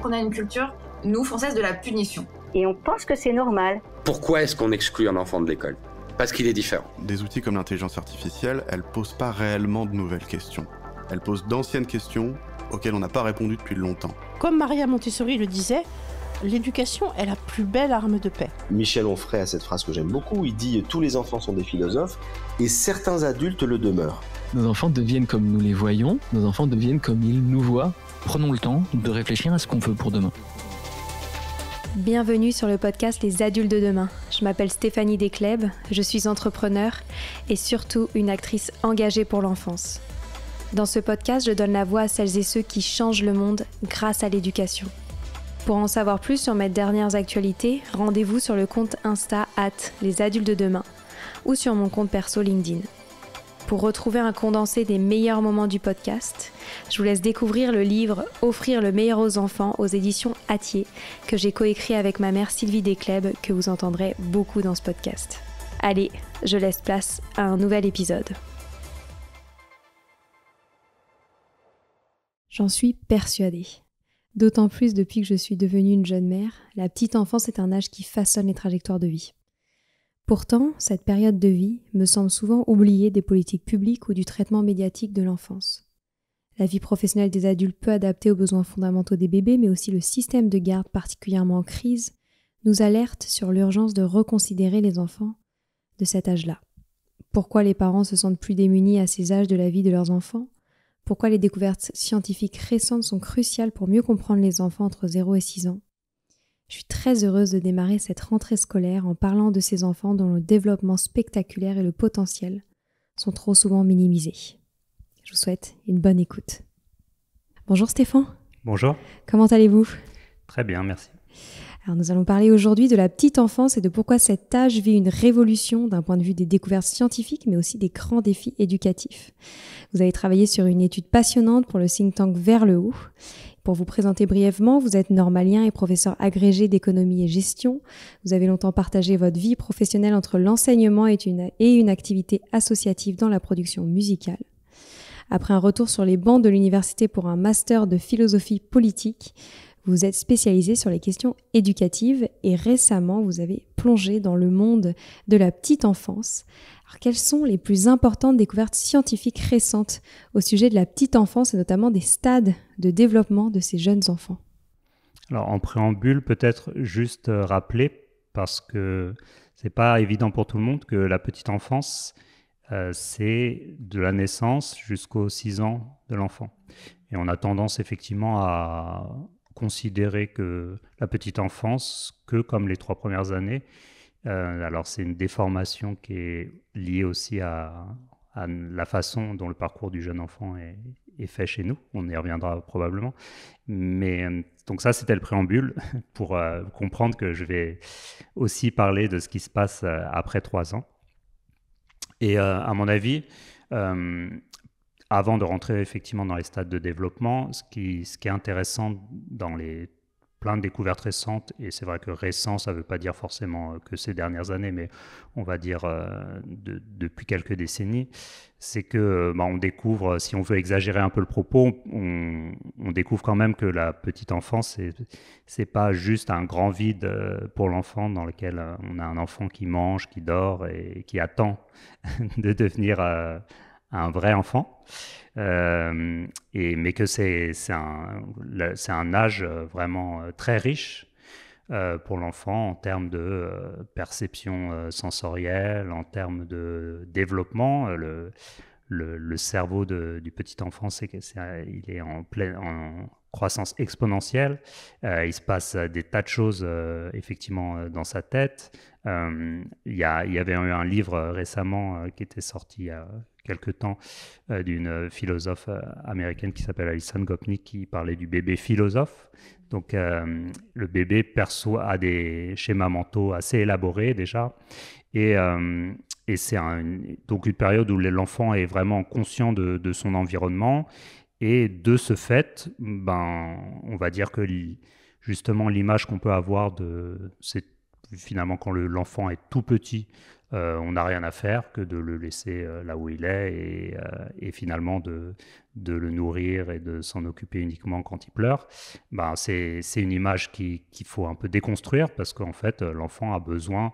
qu'on a une culture, nous, françaises, de la punition. Et on pense que c'est normal. Pourquoi est-ce qu'on exclut un enfant de l'école? Parce qu'il est différent. Des outils comme l'intelligence artificielle, elles posent pas réellement de nouvelles questions. Elles posent d'anciennes questions auxquelles on n'a pas répondu depuis longtemps. Comme Maria Montessori le disait, l'éducation est la plus belle arme de paix. Michel Onfray a cette phrase que j'aime beaucoup, il dit tous les enfants sont des philosophes et certains adultes le demeurent. Nos enfants deviennent comme nous les voyons, nos enfants deviennent comme ils nous voient. Prenons le temps de réfléchir à ce qu'on veut pour demain. Bienvenue sur le podcast Les adultes de demain. Je m'appelle Stéphanie Descleb, je suis entrepreneur et surtout une actrice engagée pour l'enfance. Dans ce podcast, je donne la voix à celles et ceux qui changent le monde grâce à l'éducation. Pour en savoir plus sur mes dernières actualités, rendez-vous sur le compte Insta at les adultes de demain ou sur mon compte perso LinkedIn. Pour retrouver un condensé des meilleurs moments du podcast, je vous laisse découvrir le livre Offrir le meilleur aux enfants aux éditions Atier que j'ai coécrit avec ma mère Sylvie Descleb que vous entendrez beaucoup dans ce podcast. Allez, je laisse place à un nouvel épisode. J'en suis persuadée. D'autant plus depuis que je suis devenue une jeune mère, la petite enfance est un âge qui façonne les trajectoires de vie. Pourtant, cette période de vie me semble souvent oubliée des politiques publiques ou du traitement médiatique de l'enfance. La vie professionnelle des adultes peu adaptée aux besoins fondamentaux des bébés, mais aussi le système de garde particulièrement en crise, nous alerte sur l'urgence de reconsidérer les enfants de cet âge-là. Pourquoi les parents se sentent plus démunis à ces âges de la vie de leurs enfants? Pourquoi les découvertes scientifiques récentes sont cruciales pour mieux comprendre les enfants entre 0 et 6 ans? Je suis très heureuse de démarrer cette rentrée scolaire en parlant de ces enfants dont le développement spectaculaire et le potentiel sont trop souvent minimisés. Je vous souhaite une bonne écoute. Bonjour Stéphane. Bonjour. Comment allez-vous? Très bien, merci. Alors nous allons parler aujourd'hui de la petite enfance et de pourquoi cet âge vit une révolution d'un point de vue des découvertes scientifiques, mais aussi des grands défis éducatifs. Vous avez travaillé sur une étude passionnante pour le think tank Vers le haut. Pour vous présenter brièvement, vous êtes normalien et professeur agrégé d'économie et gestion. Vous avez longtemps partagé votre vie professionnelle entre l'enseignement et une, une activité associative dans la production musicale. Après un retour sur les bancs de l'université pour un master de philosophie politique, vous êtes spécialisé sur les questions éducatives et récemment vous avez plongé dans le monde de la petite enfance. Quelles sont les plus importantes découvertes scientifiques récentes au sujet de la petite enfance et notamment des stades de développement de ces jeunes enfants? Alors en préambule, peut-être juste euh, rappeler parce que c'est pas évident pour tout le monde que la petite enfance euh, c'est de la naissance jusqu'aux 6 ans de l'enfant. Et on a tendance effectivement à considérer que la petite enfance que comme les trois premières années. Euh, alors c'est une déformation qui est liée aussi à, la façon dont le parcours du jeune enfant est, fait chez nous. On y reviendra probablement. Mais euh, donc ça, c'était le préambule pour euh, comprendre que je vais aussi parler de ce qui se passe après trois ans. Et à mon avis, avant de rentrer effectivement dans les stades de développement, ce qui, ce qui est intéressant dans les plein de découvertes récentes, et c'est vrai que récent, ça ne veut pas dire forcément euh, que ces dernières années, mais on va dire euh, depuis quelques décennies, c'est que bah, on découvre, si on veut exagérer un peu le propos, on, découvre quand même que la petite enfance, c'est, pas juste un grand vide euh, pour l'enfant dans lequel on a un enfant qui mange, qui dort et qui attend de devenir un vrai enfant, euh, mais que c'est un, âge vraiment euh, très riche euh, pour l'enfant en termes de perception sensorielle, en termes de développement. Le, cerveau du petit enfant, il est en pleine en croissance exponentielle. il se passe des tas de choses effectivement dans sa tête. il, y y avait eu un livre récemment qui était sorti il y a quelque temps euh, d'une philosophe euh, américaine qui s'appelle Alison Gopnik qui parlait du bébé philosophe. Donc euh, le bébé perçoit a des schémas mentaux assez élaborés déjà et, et c'est donc une période où l'enfant est vraiment conscient de, son environnement et de ce fait, ben, on va dire que justement l'image qu'on peut avoir de c'est finalement quand l'enfant est tout petit on n'a rien à faire que de le laisser là où il est et, finalement de, de, le nourrir et de s'en occuper uniquement quand il pleure. Ben, c'est une image qu'il faut un peu déconstruire parce qu'en fait, l'enfant a besoin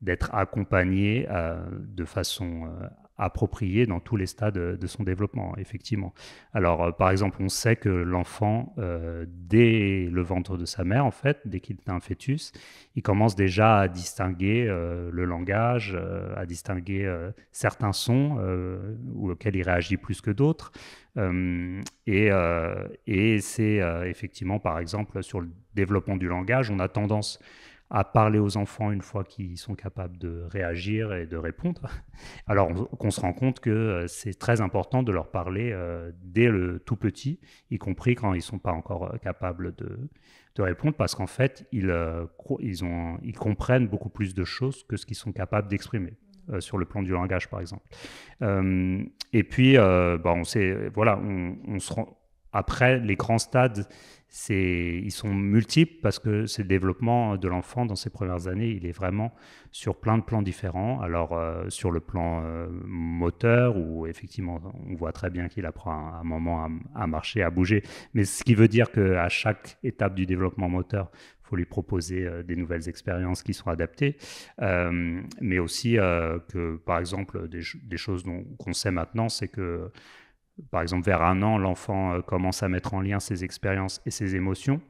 d'être accompagné de façon approprié dans tous les stades de son développement, effectivement. Alors, euh, par exemple, on sait que l'enfant, euh, dès le ventre de sa mère, en fait, dès qu'il est un fœtus, il commence déjà à distinguer euh, le langage, à distinguer certains sons auxquels il réagit plus que d'autres. et, et c'est effectivement, par exemple, sur le développement du langage, on a tendance à parler aux enfants une fois qu'ils sont capables de réagir et de répondre. Alors qu'on se rend compte que euh, c'est très important de leur parler euh, dès le tout petit, y compris quand ils ne sont pas encore euh, capables de, de répondre, parce qu'en fait, ils, ils, comprennent beaucoup plus de choses que ce qu'ils sont capables d'exprimer. sur le plan du langage, par exemple. et puis, bah, on sait, voilà, on se rend, après, les grands stades, ils sont multiples parce que c'est le développement de l'enfant dans ses premières années, il est vraiment sur plein de plans différents. Alors, euh, sur le plan euh, moteur, où effectivement, on voit très bien qu'il apprend un, un moment à, marcher, à bouger. Mais ce qui veut dire qu'à chaque étape du développement moteur, il faut lui proposer euh, des nouvelles expériences qui sont adaptées. mais aussi que, par exemple, des, des choses qu'on sait maintenant, c'est que par exemple, vers un an, l'enfant euh, commence à mettre en lien ses expériences et ses émotions.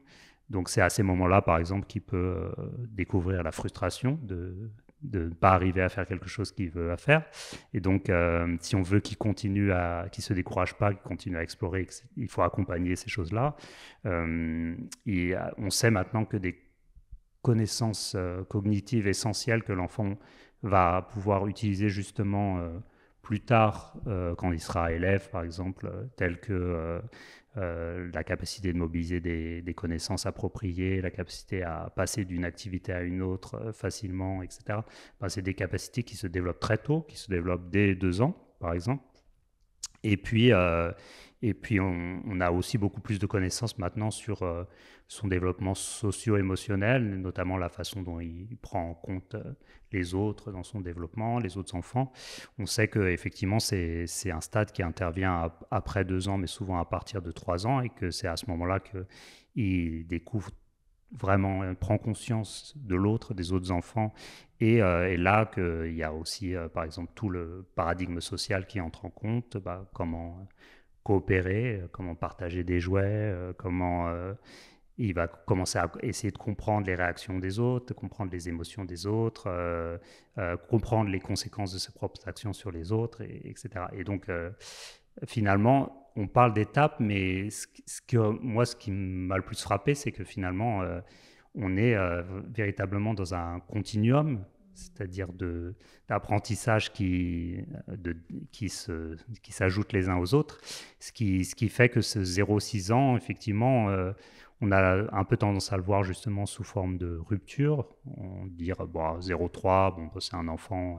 Donc c'est à ces moments-là, par exemple, qu'il peut euh, découvrir la frustration de ne pas arriver à faire quelque chose qu'il veut faire. Et donc, euh, si on veut qu'il continue à, qu'il se décourage pas, qu'il continue à explorer, il faut accompagner ces choses-là. on sait maintenant que des connaissances cognitives essentielles que l'enfant va pouvoir utiliser justement plus tard, euh, quand il sera élève, par exemple, euh, telles que euh, la capacité de mobiliser des, connaissances appropriées, la capacité à passer d'une activité à une autre facilement, etc. Ben, c'est des capacités qui se développent très tôt, qui se développent dès deux ans, par exemple. Et puis, et puis on, a aussi beaucoup plus de connaissances maintenant sur son développement socio-émotionnel, notamment la façon dont il prend en compte euh, les autres dans son développement, les autres enfants. On sait qu'effectivement, c'est un stade qui intervient après deux ans, mais souvent à partir de trois ans, et que c'est à ce moment-là qu'il découvre vraiment, il prend conscience de l'autre, des autres enfants, et, euh, là qu'il y a aussi, euh, par exemple, tout le paradigme social qui entre en compte, bah, comment coopérer, comment partager des jouets, comment il va commencer à essayer de comprendre les réactions des autres, comprendre les émotions des autres, euh, euh, comprendre les conséquences de ses propres actions sur les autres, et, etc. Et donc, euh, finalement, on parle d'étapes, mais ce, que, moi, ce qui m'a le plus frappé, c'est que finalement, on est véritablement dans un continuum, c'est-à-dire d'apprentissage qui, qui s'ajoutent les uns aux autres, ce qui, ce qui fait que ce 0-6 ans, effectivement, on a un peu tendance à le voir justement sous forme de rupture. On dire bon, 0,3, bon, bah, c'est un enfant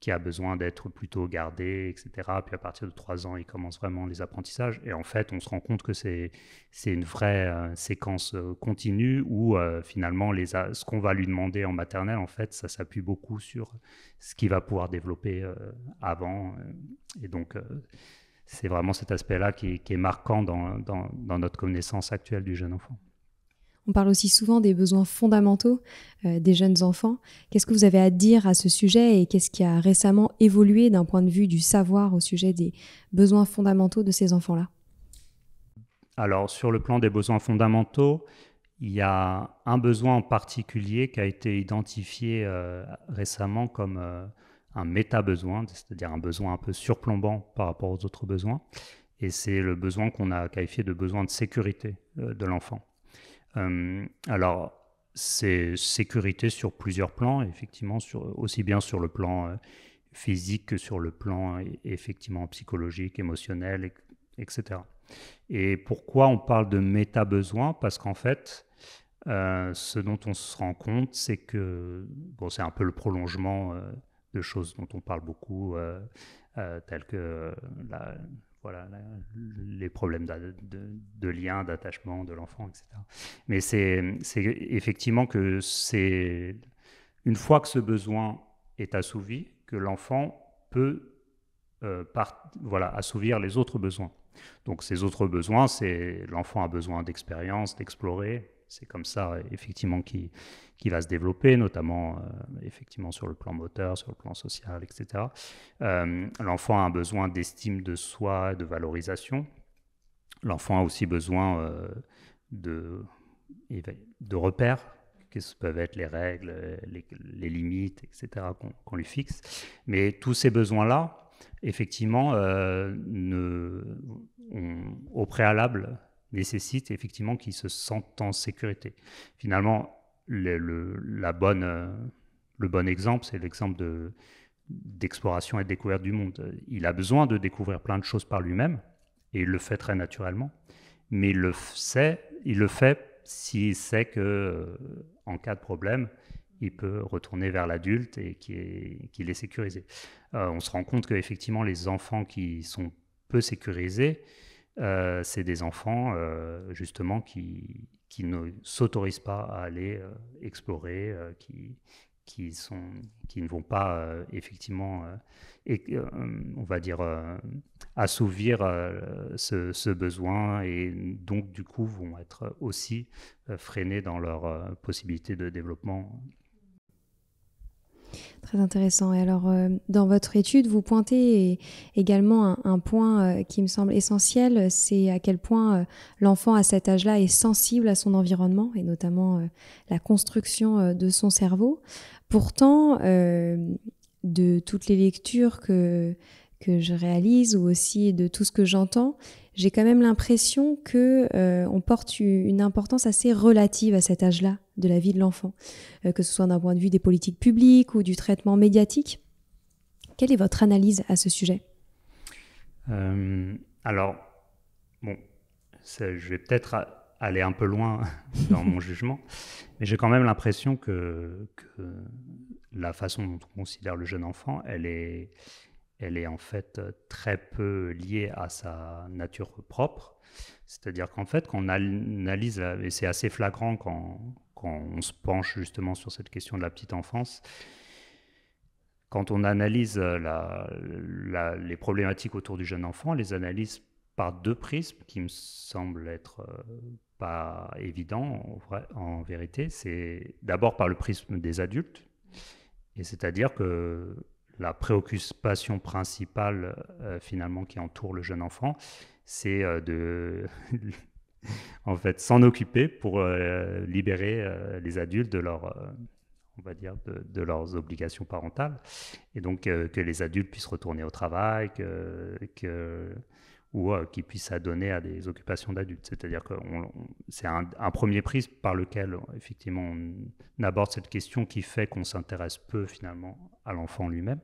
qui a besoin d'être plutôt gardé, etc. Puis à partir de 3 ans, il commence vraiment les apprentissages. Et en fait, on se rend compte que c'est une vraie euh, séquence euh, continue où euh, finalement, les ce qu'on va lui demander en maternelle, en fait, ça s'appuie beaucoup sur ce qu'il va pouvoir développer avant. et donc, c'est vraiment cet aspect-là qui, est marquant dans, notre connaissance actuelle du jeune enfant. On parle aussi souvent des besoins fondamentaux euh, des jeunes enfants. Qu'est-ce que vous avez à dire à ce sujet et qu'est-ce qui a récemment évolué d'un point de vue du savoir au sujet des besoins fondamentaux de ces enfants-là? Alors, sur le plan des besoins fondamentaux, il y a un besoin en particulier qui a été identifié euh, récemment comme euh, un méta-besoin, c'est-à-dire un besoin un peu surplombant par rapport aux autres besoins. Et c'est le besoin qu'on a qualifié de besoin de sécurité de l'enfant. Euh, alors, c'est sécurité sur plusieurs plans, effectivement, aussi bien sur le plan euh, physique que sur le plan effectivement psychologique, émotionnel, etc. Et pourquoi on parle de méta-besoin? Parce qu'en fait, ce dont on se rend compte, c'est que, bon, c'est un peu le prolongement de choses dont on parle beaucoup, euh, euh, telles que la, voilà, les problèmes de, de, lien, d'attachement de l'enfant, etc. Mais c'est effectivement que c'est une fois que ce besoin est assouvi, que l'enfant peut voilà, assouvir les autres besoins. Donc ces autres besoins, c'est l'enfant a besoin d'expérience, d'explorer. C'est comme ça, effectivement, qui, qui va se développer, notamment effectivement sur le plan moteur, sur le plan social, etc. l'enfant a un besoin d'estime de soi, de valorisation. L'enfant a aussi besoin de, de repères, que peuvent être les règles, les, limites, etc., qu'on lui fixe. Mais tous ces besoins-là, effectivement, euh, ne, au préalable, nécessitent effectivement qu'ils se sentent en sécurité. Finalement, euh, le bon exemple, c'est l'exemple de d'exploration et de découverte du monde. Il a besoin de découvrir plein de choses par lui-même, et il le fait très naturellement, mais il le sait, il le fait s'il sait que euh, en cas de problème, il peut retourner vers l'adulte et qu'il est, est, sécurisé. Euh, on se rend compte qu'effectivement, les enfants qui sont peu sécurisés, euh, c'est des enfants justement qui, qui ne s'autorisent pas à aller explorer, qui, qui, sont, qui ne vont pas euh, effectivement, euh, et, euh, on va dire, assouvir ce, ce, besoin et donc du coup vont être aussi freinés dans leur possibilité de développement. Très intéressant. Et alors, dans votre étude, vous pointez également un, point qui me semble essentiel, c'est à quel point l'enfant à cet âge-là est sensible à son environnement et notamment la construction de son cerveau. Pourtant, euh, de toutes les lectures que, que je réalise ou aussi de tout ce que j'entends, j'ai quand même l'impression que euh, on porte une importance assez relative à cet âge-là de la vie de l'enfant, euh, que ce soit d'un point de vue des politiques publiques ou du traitement médiatique. Quelle est votre analyse à ce sujet? Alors, bon, je vais peut-être aller un peu loin dans mon jugement, mais j'ai quand même l'impression que, la façon dont on considère le jeune enfant, elle est, elle est en fait très peu liée à sa nature propre. C'est-à-dire qu'en fait, quand on analyse, et c'est assez flagrant quand, on se penche justement sur cette question de la petite enfance, quand on analyse la, les problématiques autour du jeune enfant, les analyse par deux prismes qui me semblent être euh, pas évident en, vérité. C'est d'abord par le prisme des adultes, et c'est-à-dire que la préoccupation principale euh, finalement qui entoure le jeune enfant, c'est euh, de en fait s'en occuper pour euh, libérer les adultes de on va dire de, leurs obligations parentales. Et donc que les adultes puissent retourner au travail que ou euh, qui puisse s'adonner à des occupations d'adultes. C'est-à-dire que c'est un, premier prisme par lequel, effectivement, on aborde cette question qui fait qu'on s'intéresse peu, finalement, à l'enfant lui-même.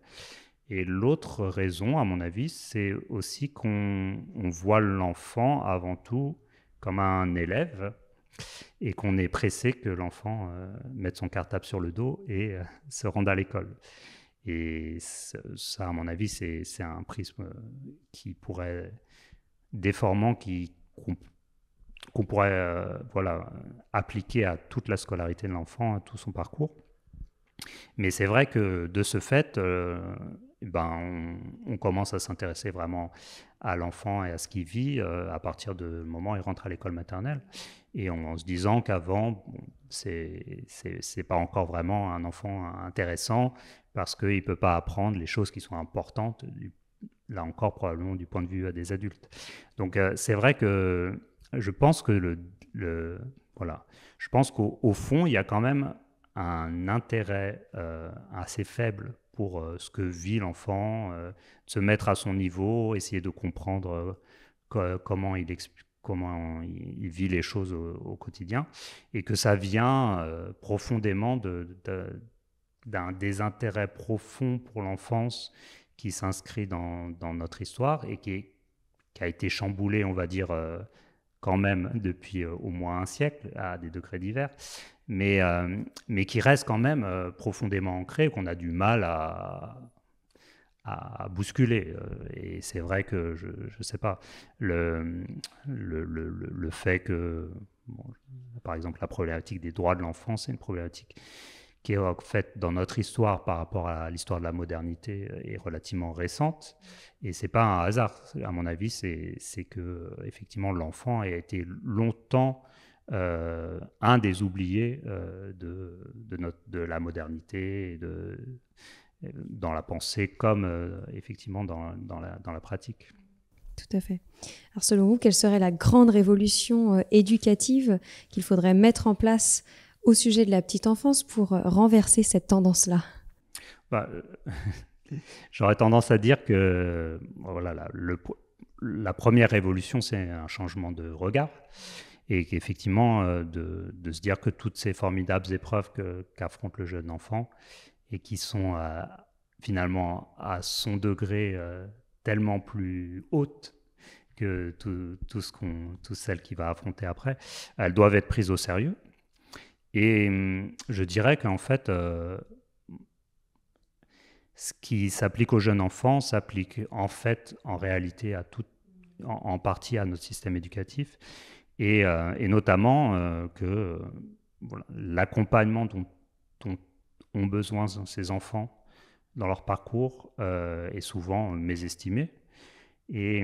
Et l'autre raison, à mon avis, c'est aussi qu'on voit l'enfant avant tout comme un élève et qu'on est pressé que l'enfant euh, mette son cartable sur le dos et euh, se rende à l'école. Et ça, à mon avis, c'est un prisme qui pourrait déformant qui qu'on pourrait euh, voilà, appliquer à toute la scolarité de l'enfant, à tout son parcours. Mais c'est vrai que de ce fait, euh, ben, on, commence à s'intéresser vraiment à l'enfant et à ce qu'il vit euh, à partir du moment où il rentre à l'école maternelle. Et en, se disant qu'avant, bon, c'est pas encore vraiment un enfant intéressant parce qu'il ne peut pas apprendre les choses qui sont importantes du là encore probablement du point de vue des adultes. Donc euh, c'est vrai que je pense que le, voilà, je pense qu'au fond il y a quand même un intérêt euh, assez faible pour euh, ce que vit l'enfant, se mettre à son niveau, essayer de comprendre comment il, vit les choses au, quotidien, et que ça vient profondément d'un désintérêt profond pour l'enfance qui s'inscrit dans, notre histoire et qui, a été chamboulé, on va dire, euh, quand même depuis euh, au moins un siècle, à des degrés divers, mais, euh, qui reste quand même profondément ancré, qu'on a du mal à, bousculer. Et c'est vrai que, je ne sais pas, le fait que, par exemple, la problématique des droits de l'enfant, c'est une problématique qui est en fait dans notre histoire par rapport à l'histoire de la modernité est relativement récente et c'est pas un hasard à mon avis c'est que effectivement l'enfant a été longtemps euh, un des oubliés euh, de, de, notre, de, la modernité de, dans la pensée comme euh, effectivement dans, dans, la, dans, la, pratique. Tout à fait. Alors selon vous, quelle serait la grande révolution éducative qu'il faudrait mettre en place au sujet de la petite enfance pour renverser cette tendance-là? Bah, J'aurais tendance à dire que voilà, la, première révolution, c'est un changement de regard et qu'effectivement, euh, de, se dire que toutes ces formidables épreuves qu'affronte le jeune enfant et qui sont finalement à son degré euh, tellement plus hautes que tout, tout ce qu'on, tout celles qu'il va affronter après, elles doivent être prises au sérieux. Et hum, je dirais qu'en fait, euh, ce qui s'applique aux jeunes enfants s'applique en fait, en réalité, à tout, en partie à notre système éducatif. Euh, et, notamment euh, que l'accompagnement dont, ont besoin ces enfants dans leur parcours euh, est souvent mésestimé. Et,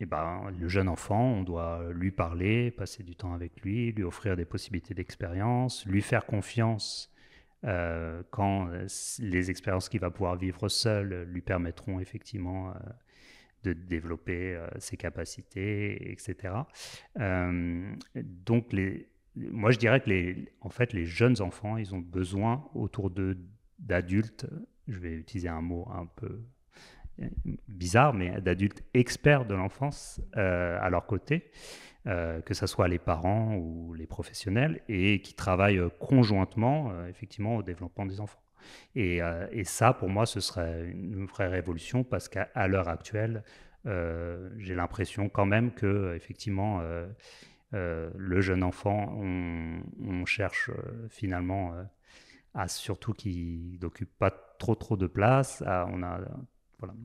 et ben, le jeune enfant, on doit lui parler, passer du temps avec lui, lui offrir des possibilités d'expérience, lui faire confiance quand les expériences qu'il va pouvoir vivre seul lui permettront effectivement de développer euh, ses capacités, etc. Euh, donc, moi, je dirais que les, en fait, les jeunes enfants, ils ont besoin autour d'adultes, je vais utiliser un mot un peu euh, bizarre, mais d'adultes experts de l'enfance à leur côté, que ce soit les parents ou les professionnels, et qui travaillent conjointement, effectivement, au développement des enfants. Euh, et, ça, pour moi, ce serait une vraie révolution parce qu'à l'heure actuelle, euh, j'ai l'impression quand même que effectivement, euh, le jeune enfant, on, cherche finalement à surtout qu'il n'occupe pas trop trop de place. on a,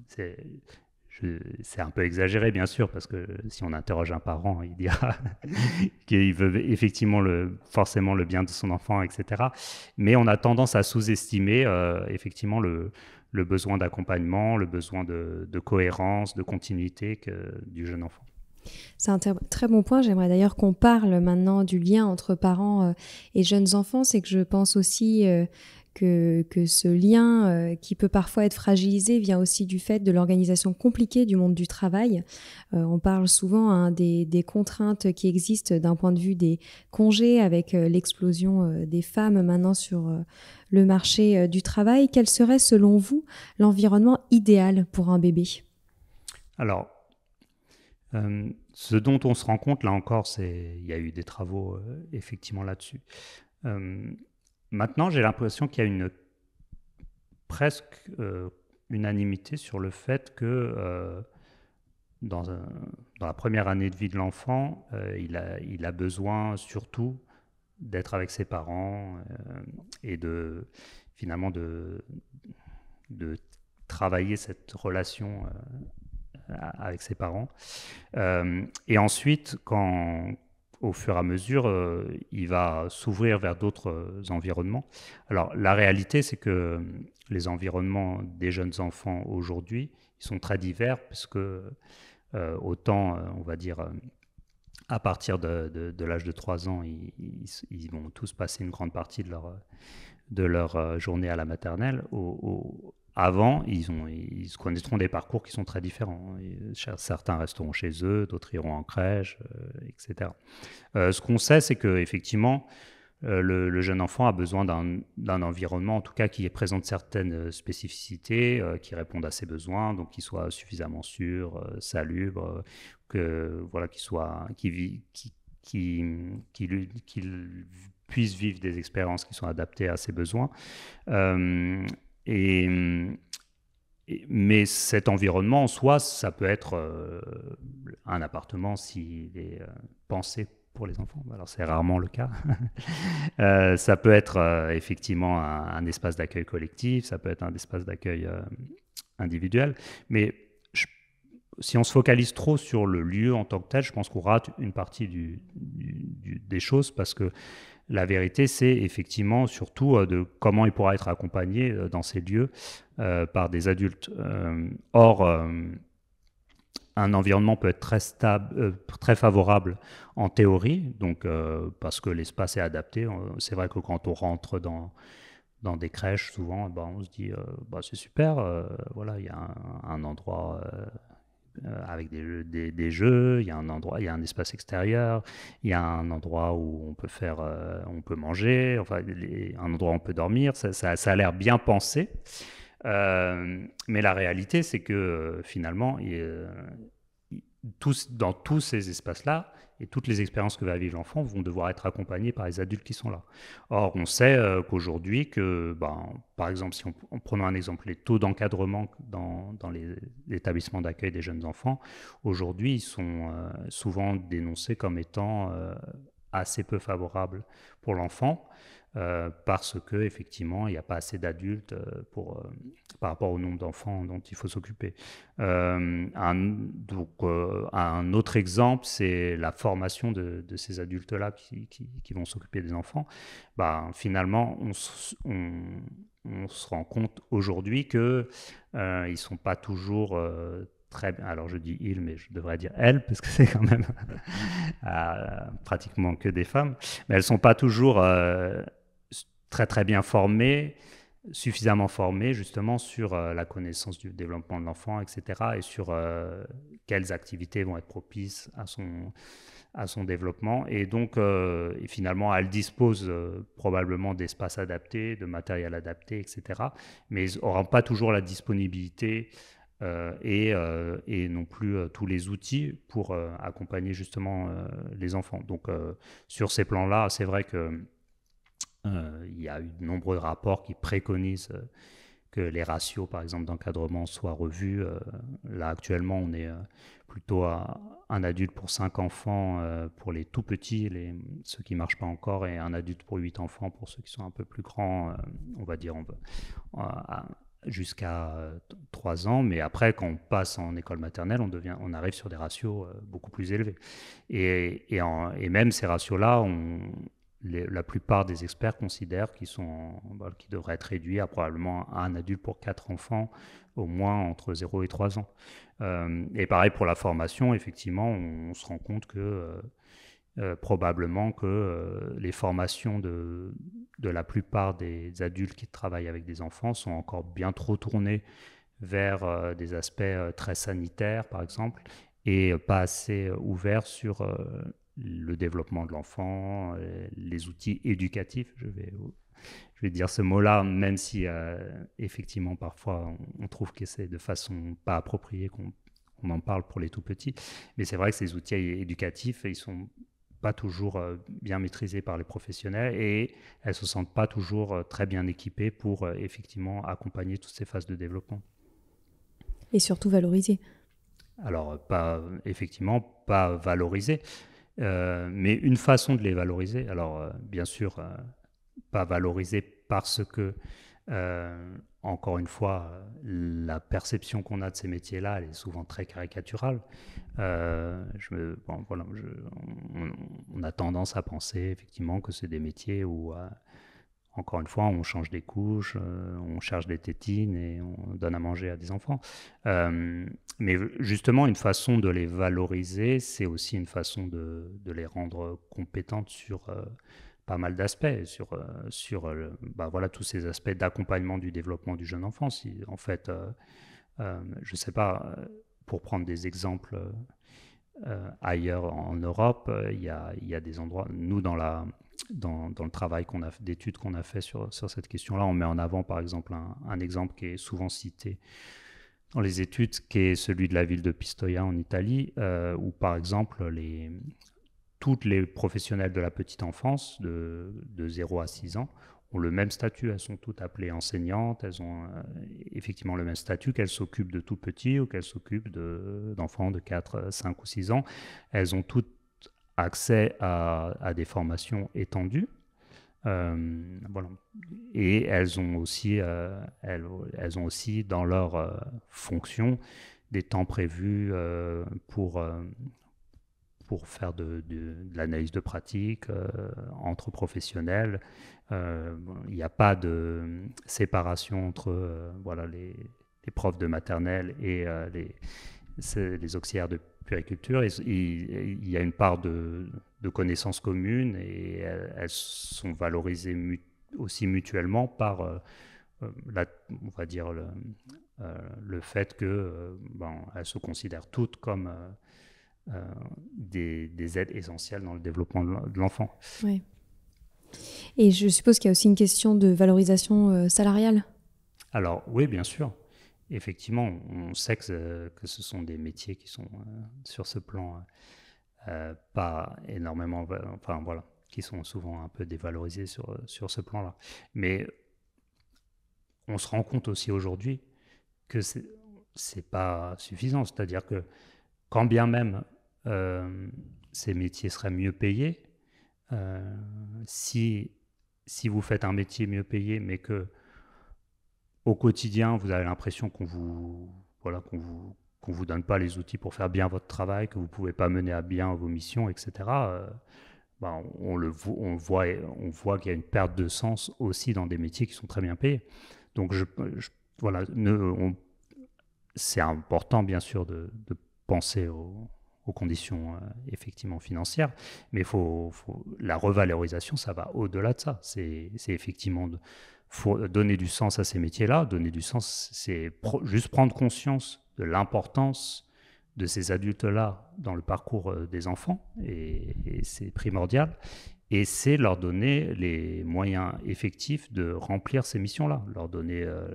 c'est un peu exagéré, bien sûr, parce que si on interroge un parent, il dira qu'il veut effectivement le, forcément le bien de son enfant, etc. Mais on a tendance à sous-estimer euh, effectivement le, besoin d'accompagnement, le besoin de, cohérence, de continuité du jeune enfant. C'est un très bon point. J'aimerais d'ailleurs qu'on parle maintenant du lien entre parents euh, et jeunes enfants. C'est que je pense aussi euh, que, ce lien euh, qui peut parfois être fragilisé vient aussi du fait de l'organisation compliquée du monde du travail. Euh, on parle souvent hein, des, contraintes qui existent d'un point de vue des congés avec euh, l'explosion des femmes maintenant sur le marché du travail. Quel serait selon vous l'environnement idéal pour un bébé? Alors, ce dont on se rend compte, là encore, c'est il y a eu des travaux effectivement là-dessus. Maintenant, j'ai l'impression qu'il y a une presque euh, unanimité sur le fait que euh, dans, la première année de vie de l'enfant, euh, il, a, besoin surtout d'être avec ses parents et de finalement de, de travailler cette relation avec ses parents. et ensuite, quand, au fur et à mesure, euh, il va s'ouvrir vers d'autres euh, environnements. Alors la réalité, c'est que euh, les environnements des jeunes enfants aujourd'hui, sont très divers, puisque autant, on va dire, à partir de, l'âge de 3 ans, ils, vont tous passer une grande partie de leur, journée à la maternelle. Avant, ils, ont, connaîtront des parcours qui sont très différents. Certains resteront chez eux, d'autres iront en crèche, euh, etc. Euh, ce qu'on sait, c'est qu'effectivement, euh, le, jeune enfant a besoin d'un environnement, en tout cas, qui présente certaines spécificités, qui répondent à ses besoins, donc qui soit suffisamment sûr, salubre, que voilà, puisse vivre des expériences qui sont adaptées à ses besoins. Mais cet environnement en soi, ça peut être euh, un appartement s'il est euh, pensé pour les enfants. Alors c'est rarement le cas. Euh, ça peut être effectivement un, espace d'accueil collectif, ça peut être un espace d'accueil individuel. Mais si on se focalise trop sur le lieu en tant que tel, je pense qu'on rate une partie des choses parce que la vérité, c'est effectivement surtout de comment il pourra être accompagné dans ces lieux par des adultes. or, un environnement peut être très stable, très favorable en théorie, donc parce que l'espace est adapté. C'est vrai que quand on rentre dans des crèches, souvent, bah, on se dit, bah, c'est super, voilà, il y a un, endroit euh, avec des, des, jeux, il y a un endroit, il y a un espace extérieur, il y a un endroit où on peut faire, euh, on peut manger, enfin un endroit où on peut dormir. Ça, a l'air bien pensé, euh, mais la réalité c'est que finalement, dans tous ces espaces-là, et toutes les expériences que va vivre l'enfant vont devoir être accompagnées par les adultes qui sont là. Or, on sait euh, qu'aujourd'hui, que, ben, par exemple, si on, en prenant un exemple, les taux d'encadrement dans, dans, les, établissements d'accueil des jeunes enfants, aujourd'hui, ils sont euh, souvent dénoncés comme étant euh, assez peu favorables pour l'enfant. Euh, parce que effectivement il n'y a pas assez d'adultes euh, pour euh, par rapport au nombre d'enfants dont il faut s'occuper. un, donc un autre exemple, c'est la formation de, ces adultes-là qui, qui, vont s'occuper des enfants. Bah, finalement, on, on, se rend compte aujourd'hui que ils sont pas toujours très bien. Alors je dis il, mais je devrais dire elle, parce que c'est quand même pratiquement que des femmes. Mais elles sont pas toujours très très bien formés, suffisamment formés justement sur euh, la connaissance du développement de l'enfant, etc. et sur euh, quelles activités vont être propices à son, à son développement. Et donc, euh, et finalement, elle dispose probablement d'espaces adaptés, de matériel adapté, etc. Mais ils n'auront pas toujours la disponibilité et, et, non plus tous les outils pour accompagner justement les enfants. Donc, sur ces plans-là, c'est vrai que il y a eu de nombreux rapports qui préconisent euh, que les ratios, par exemple, d'encadrement soient revus. Euh, là, actuellement, on est plutôt à un adulte pour cinq enfants pour les tout petits, les, ceux qui ne marchent pas encore, et un adulte pour huit enfants pour ceux qui sont un peu plus grands, on va dire jusqu'à trois ans. Mais après, quand on passe en école maternelle, on, devient, on arrive sur des ratios beaucoup plus élevés. Et, et, et même ces ratios-là, on, la plupart des experts considèrent qu'ils devraient être réduits à probablement un adulte pour quatre enfants, au moins entre 0 et 3 ans. Euh, et pareil pour la formation, effectivement, on, se rend compte que euh, euh, probablement que les formations de, de, la plupart des adultes qui travaillent avec des enfants sont encore bien trop tournées vers des aspects très sanitaires, par exemple, et pas assez ouverts sur le développement de l'enfant, euh, les outils éducatifs, je vais, je vais dire ce mot-là, même si euh, effectivement parfois on, trouve que c'est de façon pas appropriée qu'on en parle pour les tout petits. Mais c'est vrai que ces outils éducatifs, ils sont pas toujours euh, bien maîtrisés par les professionnels et elles se sentent pas toujours très bien équipées pour effectivement accompagner toutes ces phases de développement. Et surtout valoriser. Alors, pas, effectivement, pas valoriser. Euh, mais une façon de les valoriser, alors euh, bien sûr, euh, pas valoriser parce que, encore une fois, la perception qu'on a de ces métiers-là, elle est souvent très caricaturale. Je me, voilà, on, a tendance à penser effectivement que c'est des métiers où encore une fois, on change des couches, euh, on cherche des tétines et on donne à manger à des enfants. Euh, mais justement, une façon de les valoriser, c'est aussi une façon de, les rendre compétentes sur euh, pas mal d'aspects, sur, sur bah voilà, tous ces aspects d'accompagnement du développement du jeune enfant. Si, en fait, je ne sais pas, pour prendre des exemples ailleurs en Europe, il y a, y, a, des endroits, nous dans la dans, le travail d'études qu'on a fait sur, cette question-là, on met en avant par exemple un, exemple qui est souvent cité dans les études, qui est celui de la ville de Pistoia en Italie, euh, où par exemple toutes les professionnels de la petite enfance, de, de 0 à 6 ans, ont le même statut. Elles sont toutes appelées enseignantes, elles ont euh, effectivement le même statut, qu'elles s'occupent de tout petits ou qu'elles s'occupent d'enfants de, de 4, 5 ou 6 ans. Elles ont toutes accès à, des formations étendues. Euh, voilà. Et elles ont aussi, euh, elles, ont aussi dans leur euh, fonction des temps prévus pour, pour faire de, l'analyse de pratique entre professionnels. Il n'y a pas de séparation entre voilà, les, profs de maternelle et les, les auxiliaires de puériculture. Il, y a une part de, connaissances communes et elles, sont valorisées aussi mutuellement par, euh, euh, la, on va dire, le, euh, le fait que bon, elles se considèrent toutes comme des, des, aides essentielles dans le développement de l'enfant. Oui. Et je suppose qu'il y a aussi une question de valorisation salariale? Alors oui, bien sûr effectivement, on sait que, ce sont des métiers qui sont euh, sur ce plan euh, pas énormément, enfin voilà, qui sont souvent un peu dévalorisés sur, sur ce plan-là. Mais on se rend compte aussi aujourd'hui que c'est n'est pas suffisant. C'est-à-dire que quand bien même euh, ces métiers seraient mieux payés, si, si vous faites un métier mieux payé, mais que au quotidien, vous avez l'impression qu'on vous, voilà, qu'on vous, qu'on vous donne pas les outils pour faire bien votre travail, que vous pouvez pas mener à bien vos missions, etc. Euh, ben, on, le, voit, on voit qu'il y a une perte de sens aussi dans des métiers qui sont très bien payés. Donc, voilà, c'est important, bien sûr, de, penser aux, conditions euh, effectivement financières, mais faut, la revalorisation, ça va au-delà de ça. C'est effectivement de, faut donner du sens à ces métiers-là. Donner du sens, c'est juste prendre conscience de l'importance de ces adultes-là dans le parcours euh, des enfants, et, c'est primordial. Et c'est leur donner les moyens effectifs de remplir ces missions-là, leur donner euh,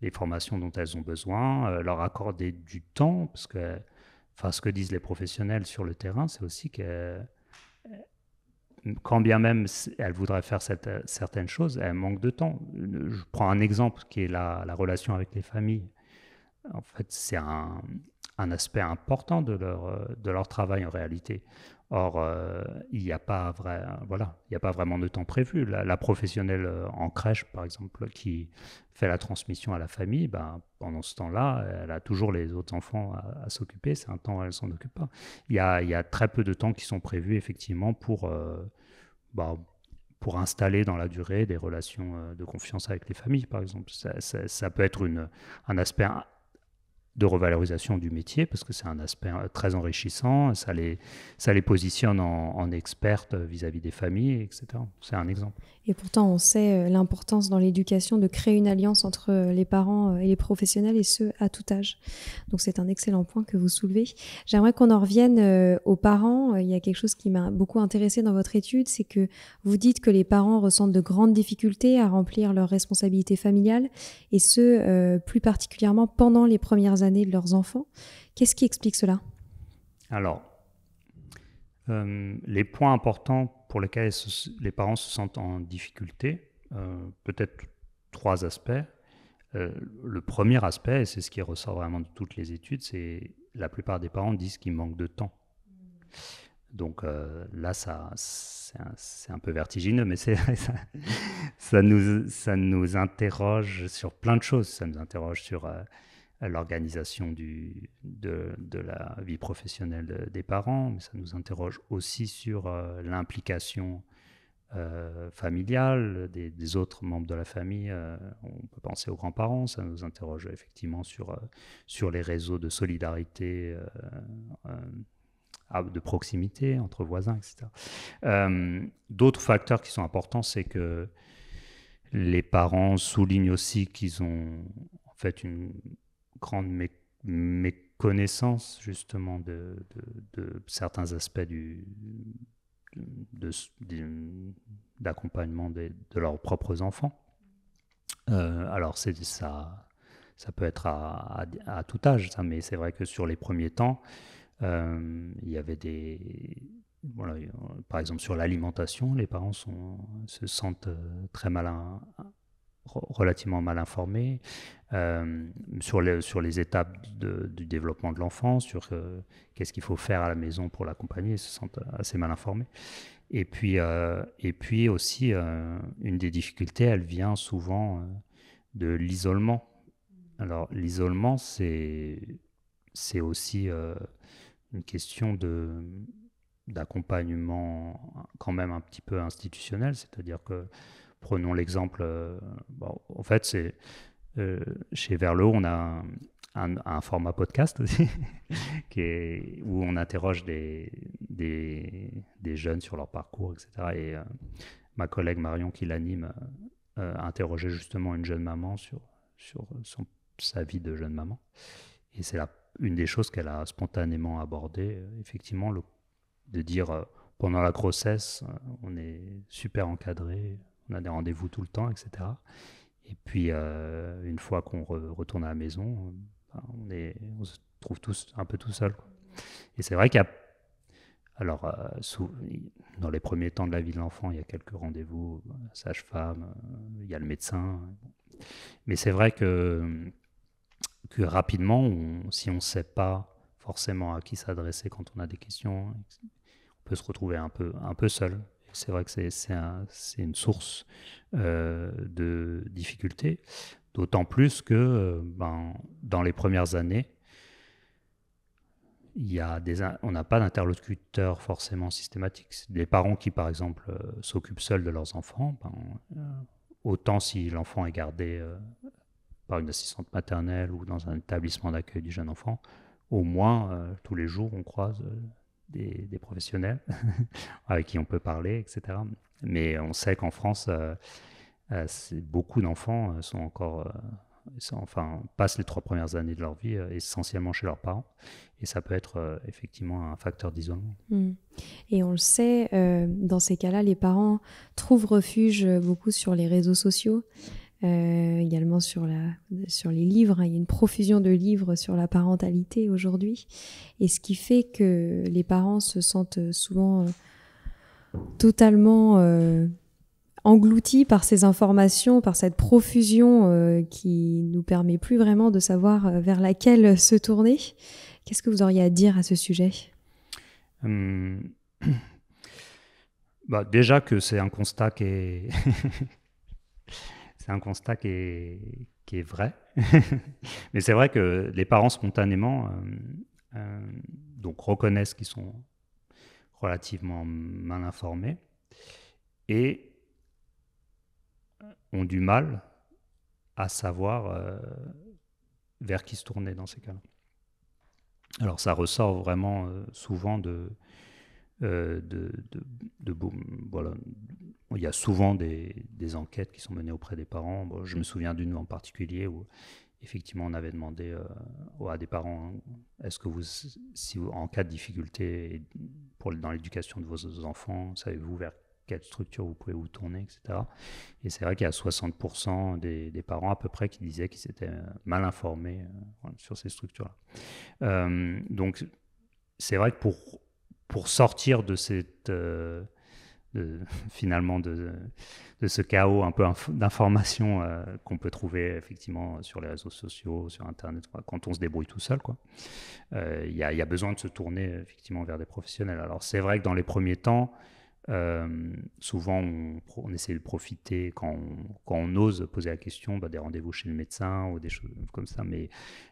les formations dont elles ont besoin, euh, leur accorder du temps, parce que enfin, ce que disent les professionnels sur le terrain, c'est aussi que quand bien même elle voudrait faire cette, certaines choses, elle manque de temps. Je prends un exemple qui est la, la relation avec les familles. En fait, c'est un, un, aspect important de leur, de leur travail en réalité. Or, euh, il n'y a pas voilà, il a pas vraiment de temps prévu. La, professionnelle euh, en crèche, par exemple, qui fait la transmission à la famille, ben, pendant ce temps-là, elle a toujours les autres enfants à, s'occuper. C'est un temps où elle s'en occupe pas. Il y, a, il y a, très peu de temps qui sont prévus effectivement pour, euh, ben, pour installer dans la durée des relations de confiance avec les familles, par exemple. Ça, ça peut être une, un aspect de revalorisation du métier, parce que c'est un aspect euh, très enrichissant, ça les, ça les positionne en, en expertes vis-à-vis des familles, etc. C'est un exemple. Et pourtant, on sait euh, l'importance dans l'éducation de créer une alliance entre euh, les parents et les professionnels, et ce, à tout âge. Donc c'est un excellent point que vous soulevez. J'aimerais qu'on en revienne aux parents. Il y a quelque chose qui m'a beaucoup intéressé dans votre étude, c'est que vous dites que les parents ressentent de grandes difficultés à remplir leurs responsabilités familiales, et ce, plus particulièrement pendant les premières années de leurs enfants. Qu'est-ce qui explique cela? Alors, euh, les points importants pour lesquels les parents se sentent en difficulté, euh, peut-être trois aspects. Euh, le premier aspect, et c'est ce qui ressort vraiment de toutes les études, c'est la plupart des parents disent qu'ils manquent de temps. Donc là, ça, c'est un, peu vertigineux, mais ça, ça, nous, ça nous interroge sur plein de choses. Ça nous interroge sur l'organisation de, de, la vie professionnelle des parents, mais ça nous interroge aussi sur euh, l'implication euh, familiale des, autres membres de la famille. Euh, on peut penser aux grands-parents, ça nous interroge effectivement sur, sur les réseaux de solidarité, de proximité entre voisins, etc. D'autres facteurs qui sont importants, c'est que les parents soulignent aussi qu'ils ont en fait une grande méconnaissance justement de, de, certains aspects du, d'accompagnement de, de, leurs propres enfants. Euh, alors c'est ça, ça peut être à, à, tout âge, ça, mais c'est vrai que sur les premiers temps, euh, il y avait des, voilà, par exemple sur l'alimentation, les parents se sentent euh, très malins relativement mal informés euh, sur, les, sur les étapes du développement de l'enfant, sur euh, qu'est-ce qu'il faut faire à la maison pour l'accompagner, ils se sentent assez mal informés. Et puis, euh, et puis aussi, une des difficultés, elle vient souvent de l'isolement. Alors l'isolement, c'est, c'est aussi une question d'accompagnement quand même un petit peu institutionnel, c'est-à-dire que prenons l'exemple, en fait c'est chez Verlo, on a un, format podcast qui est, où on interroge des, des, jeunes sur leur parcours, etc. Et ma collègue Marion qui l'anime a interrogé justement une jeune maman sur, sur sa vie de jeune maman. Et c'est une des choses qu'elle a spontanément abordé, euh, effectivement, de dire euh, pendant la grossesse, euh, on est super encadré, on a des rendez-vous tout le temps, etc. Et puis, une fois qu'on retourne à la maison, ben, on, est, on se trouve tous un peu tout seul. Et c'est vrai qu'il y a. Alors, dans les premiers temps de la vie de l'enfant, il y a quelques rendez-vous, sage-femme, il y a le médecin. Mais c'est vrai que que rapidement, si on ne sait pas forcément à qui s'adresser quand on a des questions, on peut se retrouver un peu, un peu seul. C'est vrai que c'est un, une source euh, de difficultés, d'autant plus que euh, ben, dans les premières années, on n'a pas d'interlocuteur forcément systématique. Des parents qui, par exemple, euh, s'occupent seuls de leurs enfants, ben, autant si l'enfant est gardé par une assistante maternelle ou dans un établissement d'accueil du jeune enfant, au moins tous les jours on croise euh, des, professionnels avec qui on peut parler, etc. Mais on sait qu'en France, euh, beaucoup d'enfants sont encore, enfin, passent les trois premières années de leur vie essentiellement chez leurs parents, et ça peut être effectivement un facteur d'isolement. Mmh. Et on le sait, dans ces cas-là, les parents trouvent refuge beaucoup sur les réseaux sociaux. Euh, également sur, la, sur les livres. Hein. Il y a une profusion de livres sur la parentalité aujourd'hui. Et ce qui fait que les parents se sentent souvent euh, totalement euh, engloutis par ces informations, par cette profusion qui nous permet plus vraiment de savoir vers laquelle se tourner. Qu'est-ce que vous auriez à dire à ce sujet? Hum. bah, Déjà que c'est un constat qui est... constat qui est, vrai. Mais c'est vrai que les parents spontanément euh, euh, donc reconnaissent qu'ils sont relativement mal informés et ont du mal à savoir euh, vers qui se tourner dans ces cas-là. Alors ça ressort vraiment souvent de, de, de, de, voilà, il y a souvent des, enquêtes qui sont menées auprès des parents. je me souviens d'une en particulier où effectivement on avait demandé euh, à des parents hein, est-ce que vous, si en cas de difficulté pour, dans l'éducation de vos enfants, savez-vous vers quelle structure vous pouvez vous tourner, etc. Et c'est vrai qu'il y a 60% des, parents à peu près qui disaient qu'ils s'étaient mal informés euh, sur ces structures-là. Euh, donc c'est vrai que pour, pour sortir de cette finalement de, de, ce chaos un peu d'informations euh, qu'on peut trouver effectivement sur les réseaux sociaux, sur Internet, quand on se débrouille tout seul. Euh, il y, a, y, a besoin de se tourner effectivement vers des professionnels. Alors c'est vrai que dans les premiers temps, euh, souvent on, essaie de profiter quand on, quand on ose poser la question bah, des rendez-vous chez le médecin ou des choses comme ça, mais,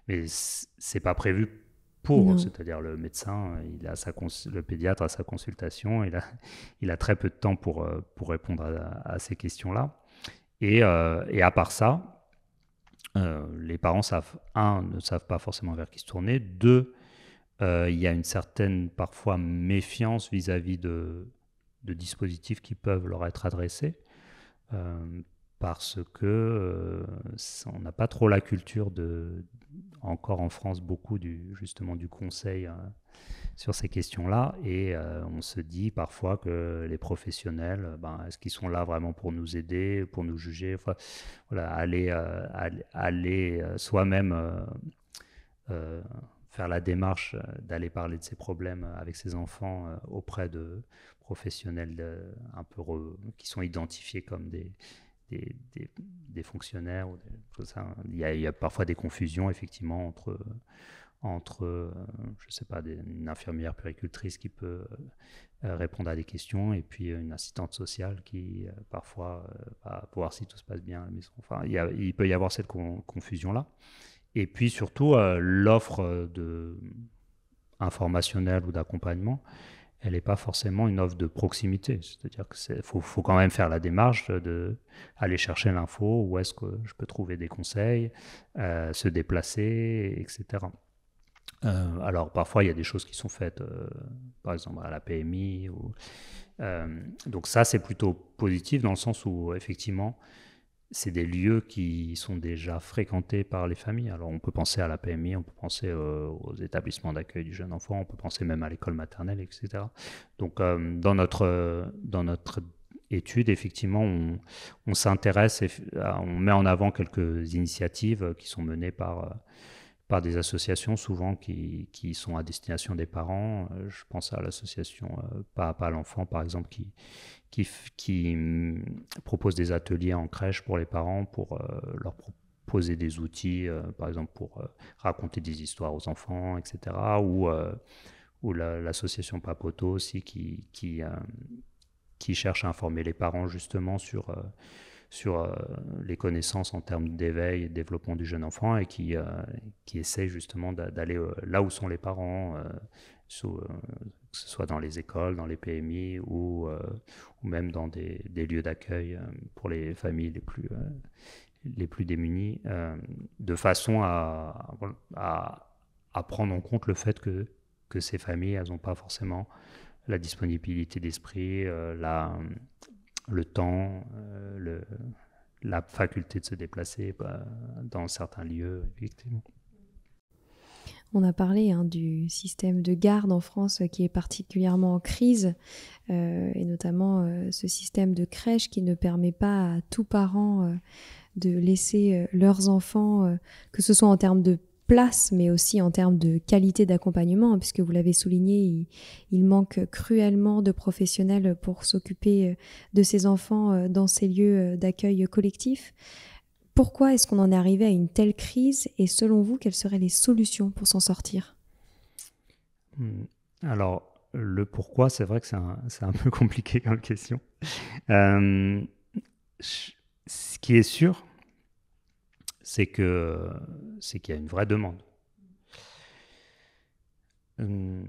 mais c'est pas prévu pour, c'est-à-dire le médecin, il a sa le pédiatre a sa consultation, il a, il a très peu de temps pour, euh, pour répondre à, ces questions-là. Et, euh, et, à part ça, euh, les parents savent, un, ne savent pas forcément vers qui se tourner, deux, il y a une certaine parfois méfiance vis-à-vis de, de, dispositifs qui peuvent leur être adressés parce que on n'a pas trop la culture de, encore en France beaucoup du, justement du conseil euh, sur ces questions-là. Et euh, on se dit parfois que les professionnels, ben, est-ce qu'ils sont là vraiment pour nous aider, pour nous juger? Enfin, voilà, Aller, euh, aller, soi-même faire la démarche d'aller parler de ses problèmes avec ses enfants auprès de professionnels un peu qui sont identifiés comme des des, fonctionnaires. Ou Il, y a, parfois des confusions, effectivement, entre, entre je sais pas, une infirmière péricultrice qui peut euh, répondre à des questions et puis une assistante sociale qui, euh, parfois, euh, va voir si tout se passe bien à la maison. Enfin, il, peut y avoir cette confusion-là. Et puis, surtout, l'offre informationnelle ou d'accompagnement elle n'est pas forcément une offre de proximité. C'est-à-dire qu'il faut, faut, quand même faire la démarche de aller chercher l'info, où est-ce que je peux trouver des conseils, euh, se déplacer, etc. Euh, alors parfois il y a des choses qui sont faites, euh, par exemple à la PMI. Donc ça c'est plutôt positif dans le sens où effectivement c'est des lieux qui sont déjà fréquentés par les familles. Alors on peut penser à la PMI, on peut penser euh, aux établissements d'accueil du jeune enfant, on peut penser même à l'école maternelle, etc. Donc euh, dans, notre, dans notre étude, effectivement, on, on s'intéresse, on met en avant quelques initiatives qui sont menées par par des associations souvent qui, qui, sont à destination des parents. Euh, je pense à l'association euh, Pas à pas l'enfant, par exemple, qui, qui, qui, mm, propose des ateliers en crèche pour les parents pour euh, leur proposer des outils, par exemple, pour raconter des histoires aux enfants, etc. Ou, ou l'association Papoto aussi qui, qui cherche à informer les parents justement sur sur euh, les connaissances en termes d'éveil et de développement du jeune enfant et qui, euh, qui essaie justement d'aller euh, là où sont les parents, que ce soit dans les écoles, dans les PMI ou, même dans des, des lieux d'accueil pour les familles les plus, les plus démunies, de façon à, à, à, prendre en compte le fait que, que ces familles, elles n'ont pas forcément la disponibilité d'esprit, la, le temps, euh, la faculté de se déplacer bah, dans certains lieux, effectivement. On a parlé hein, du système de garde en France qui est particulièrement en crise, euh, et notamment euh, ce système de crèche qui ne permet pas à tout parent de laisser leurs enfants, que ce soit en termes de place, mais aussi en termes de qualité d'accompagnement, hein, puisque vous l'avez souligné, il, manque cruellement de professionnels pour s'occuper euh, de ces enfants euh, dans ces lieux euh, d'accueil collectif. Pourquoi est-ce qu'on en est arrivé à une telle crise et selon vous, quelles seraient les solutions pour s'en sortir? Hmm. Alors, le pourquoi, c'est vrai que c'est un, peu compliqué comme question. ce qui est sûr, c'est qu'il y a une vraie demande. Hum,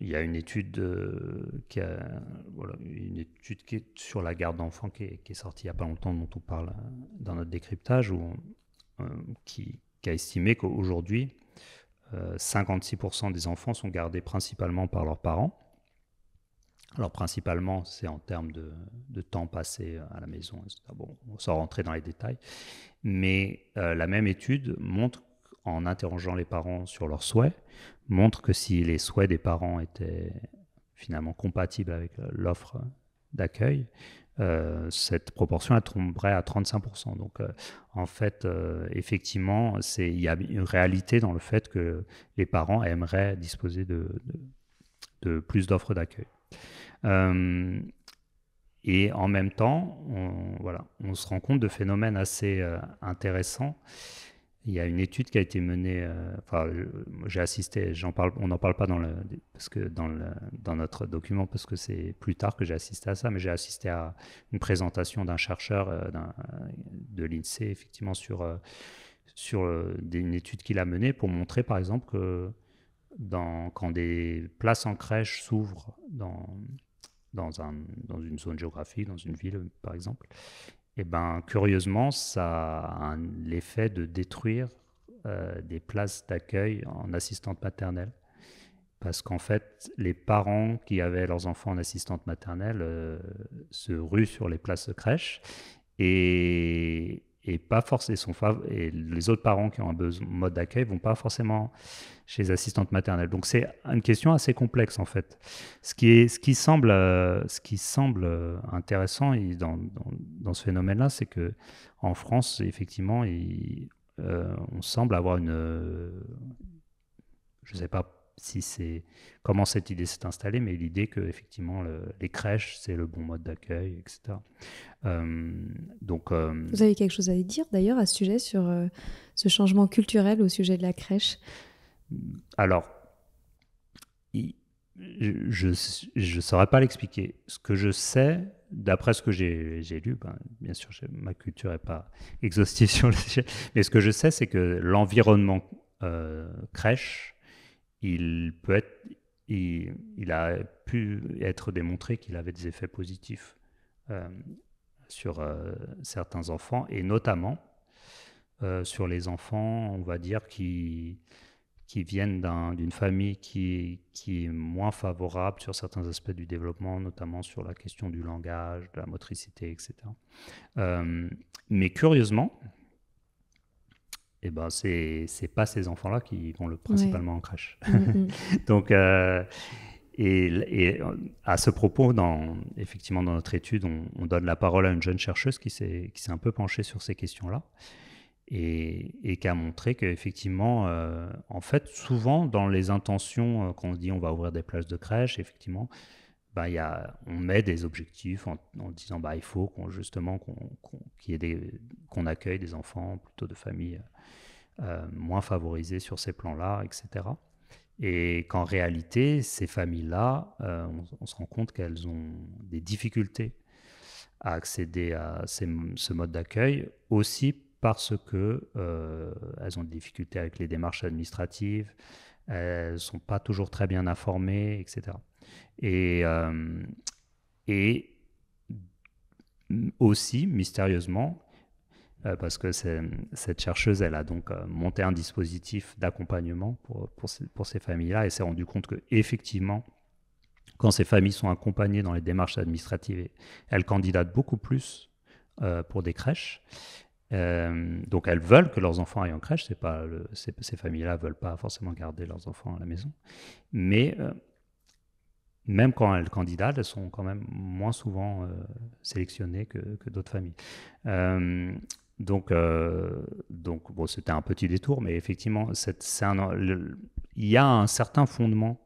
il y a une étude euh, qui voilà, une étude qui sur la garde d'enfants qui, est sortie il n'y a pas longtemps, dont on parle euh, dans notre décryptage, euh, qui, a estimé qu'aujourd'hui, 56% des enfants sont gardés principalement par leurs parents. Alors principalement, c'est en termes de, temps passé à la maison, Bon, sans rentrer dans les détails. Mais euh, la même étude montre, en interrogeant les parents sur leurs souhaits, montre que si les souhaits des parents étaient finalement compatibles avec euh, l'offre d'accueil, euh, cette proportion elle tomberait à 35%. Donc en fait, effectivement, il y a une réalité dans le fait que les parents aimeraient disposer de plus d'offres d'accueil. Et en même temps, on, voilà, on se rend compte de phénomènes assez euh, intéressants. Il y a une étude qui a été menée, euh, enfin, j'ai assisté, j'en parle, on n'en parle pas dans, le, parce que dans, dans notre document parce que c'est plus tard que j'ai assisté à ça, mais j'ai assisté à une présentation d'un chercheur euh, de l'INSEE, effectivement, sur, sur une étude qu'il a menée pour montrer, par exemple, que quand des places en crèche s'ouvrent dans, dans, un, dans une zone géographique, dans une ville par exemple, et eh ben curieusement, ça a l'effet de détruire euh, des places d'accueil en assistante maternelle. Parce qu'en fait, les parents qui avaient leurs enfants en assistante maternelle euh, se ruent sur les places de crèche. Et, et pas forcément et les autres parents qui ont un mode d'accueil vont pas forcément chez les assistantes maternelles. Donc c'est une question assez complexe en fait. Ce qui est ce qui semble euh, ce qui semble euh, intéressant dans, dans, ce phénomène-là, c'est que en France effectivement, euh, on semble avoir une je sais pas si c'est comment cette idée s'est installée, mais l'idée que effectivement les crèches c'est le bon mode d'accueil, etc. Euh, donc, euh, vous avez quelque chose à dire d'ailleurs à ce sujet sur euh, ce changement culturel au sujet de la crèche? Alors, je ne saurais pas l'expliquer. Ce que je sais, d'après ce que j'ai lu, ben, bien sûr, ma culture n'est pas exhaustive sur le sujet, mais ce que je sais, c'est que l'environnement crèche il peut être il, a pu être démontré qu'il avait des effets positifs euh, sur euh, certains enfants, et notamment euh, sur les enfants, on va dire, qui, qui viennent d'une famille qui, qui, est moins favorable sur certains aspects du développement, notamment sur la question du langage, de la motricité, etc. mais curieusement, eh ben, c'est n'est pas ces enfants-là qui vont le principalement en crèche. Mm, mm. Donc, euh, et, et, à ce propos, dans, effectivement, dans notre étude, on, donne la parole à une jeune chercheuse qui s'est un peu penchée sur ces questions-là et, et, qui a montré qu'effectivement, euh, en fait, souvent dans les intentions, euh, quand on dit on va ouvrir des places de crèche, effectivement, bah, on met des objectifs en, disant bah, il faut justement qu'on, accueille des enfants plutôt de familles euh, moins favorisées sur ces plans-là, etc. Et qu'en réalité, ces familles-là, euh, on, se rend compte qu'elles ont des difficultés à accéder à ce mode d'accueil, aussi parce que euh, elles ont des difficultés avec les démarches administratives, elles sont pas toujours très bien informées, etc. Et, euh, et aussi, mystérieusement, euh, parce que cette chercheuse, elle a donc euh, monté un dispositif d'accompagnement pour, pour, ces, familles-là et s'est rendu compte que effectivement, quand ces familles sont accompagnées dans les démarches administratives, elles candidatent beaucoup plus pour des crèches. donc elles veulent que leurs enfants aillent en crèche, pas ces, familles-là veulent pas forcément garder leurs enfants à la maison, mais même quand elles candidatent, elles sont quand même moins souvent euh, sélectionnées que, d'autres familles. Euh, donc, euh, donc c'était un petit détour, mais effectivement, il y a un certain fondement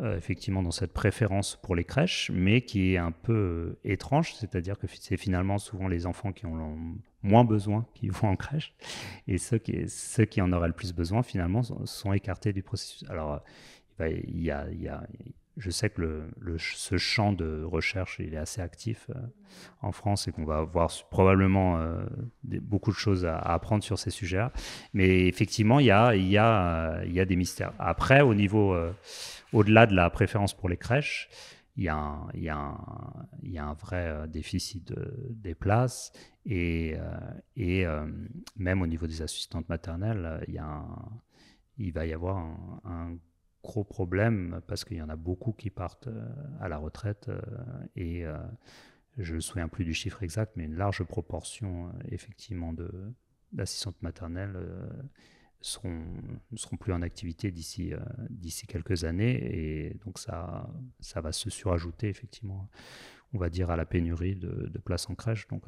effectivement dans cette préférence pour les crèches, mais qui est un peu étrange, c'est-à-dire que c'est finalement souvent les enfants qui ont moins besoin qui vont en crèche, et ceux qui, ceux qui en auraient le plus besoin finalement sont, écartés du processus. Alors, il y a, il y a je sais que le, ce champ de recherche il est assez actif euh, en France et qu'on va avoir probablement euh, beaucoup de choses à, apprendre sur ces sujets-là. Mais effectivement, il y a, y a, il y a des mystères. Après, au niveau, euh, au-delà de la préférence pour les crèches, il y a un, y un, y a un vrai déficit des places et, et même au niveau des assistantes maternelles, il, y a il va y avoir un, un gros problème parce qu'il y en a beaucoup qui partent euh, à la retraite euh, et euh, je ne me souviens plus du chiffre exact, mais une large proportion effectivement d'assistantes maternelles seront, ne seront plus en activité d'ici quelques années et donc ça, ça va se surajouter effectivement on va dire à la pénurie de, places en crèche. Donc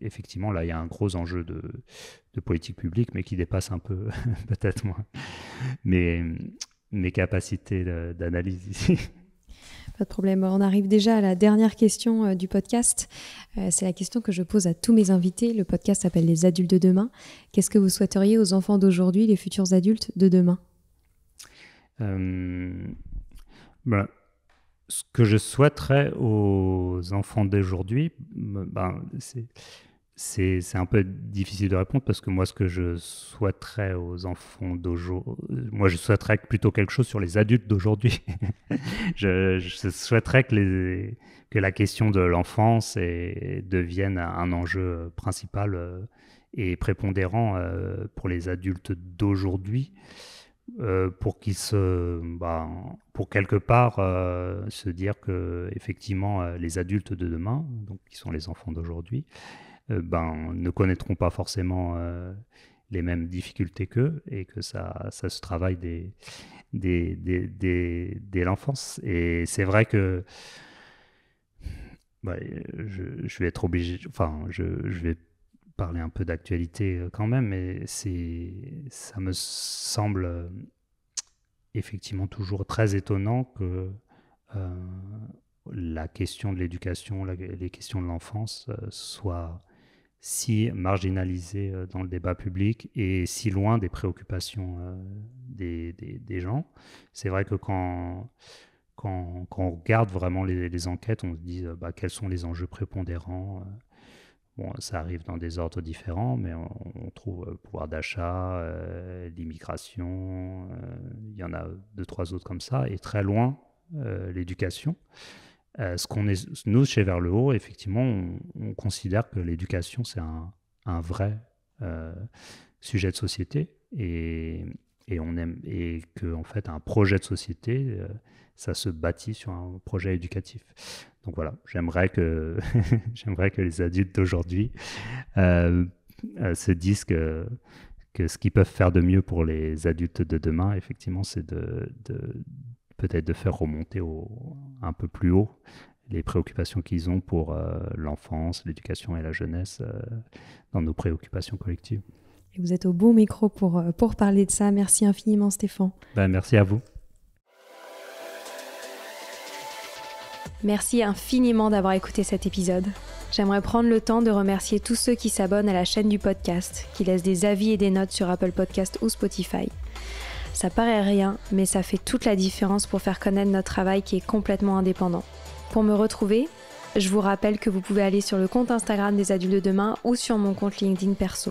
effectivement là il y a un gros enjeu de, de politique publique mais qui dépasse un peu peut-être moins. Mais mes capacités d'analyse ici. Pas de problème. On arrive déjà à la dernière question euh, du podcast. Euh, c'est la question que je pose à tous mes invités. Le podcast s'appelle Les adultes de demain. Qu'est-ce que vous souhaiteriez aux enfants d'aujourd'hui, les futurs adultes de demain? Euh, ben, Ce que je souhaiterais aux enfants d'aujourd'hui, ben, c'est c'est un peu difficile de répondre parce que moi, ce que je souhaiterais aux enfants d'aujourd'hui, moi, je souhaiterais plutôt quelque chose sur les adultes d'aujourd'hui. je, souhaiterais que, la question de l'enfance devienne un enjeu principal euh, et prépondérant euh, pour les adultes d'aujourd'hui. Euh, pour qu'ils se, bah, pour quelque part se dire que effectivement les adultes de demain, donc qui sont les enfants d'aujourd'hui, ben, ne connaîtront pas forcément euh, les mêmes difficultés qu'eux et que ça, ça se travaille dès, dès, l'enfance. Et c'est vrai que bah, je, vais être obligé, enfin, je, vais parler un peu d'actualité euh, quand même, mais ça me semble effectivement toujours très étonnant que la question de l'éducation, les questions de l'enfance soient si marginalisé euh, dans le débat public et si loin des préoccupations euh, des, des, gens. C'est vrai que quand, quand, on regarde vraiment les, les enquêtes, on se dit euh, bah, quels sont les enjeux prépondérants. Bon, ça arrive dans des ordres différents, mais on, trouve le pouvoir d'achat, l'immigration, il y en a deux, trois autres comme ça, et très loin, l'éducation. Ce qu'on est, nous, chez Vers le Haut, effectivement, on, considère que l'éducation, c'est un, un, vrai sujet de société et, et on aime et que en fait un projet de société euh, ça se bâtit sur un projet éducatif. Donc voilà j'aimerais que j'aimerais que les adultes d'aujourd'hui euh, euh, se disent que que ce qu'ils peuvent faire de mieux pour les adultes de demain effectivement c'est de peut-être de faire remonter au, un peu plus haut les préoccupations qu'ils ont pour l'enfance, l'éducation et la jeunesse dans nos préoccupations collectives. Et vous êtes au bon micro pour, euh, pour parler de ça. Merci infiniment Stéphane. Ben, merci à vous. Merci infiniment d'avoir écouté cet épisode. J'aimerais prendre le temps de remercier tous ceux qui s'abonnent à la chaîne du podcast, qui laissent des avis et des notes sur Apple Podcast ou Spotify. Ça paraît rien, mais ça fait toute la différence pour faire connaître notre travail qui est complètement indépendant. Pour me retrouver, je vous rappelle que vous pouvez aller sur le compte Instagram des adultes de demain ou sur mon compte LinkedIn perso.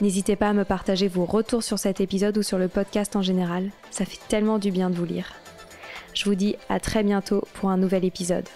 N'hésitez pas à me partager vos retours sur cet épisode ou sur le podcast en général, ça fait tellement du bien de vous lire. Je vous dis à très bientôt pour un nouvel épisode.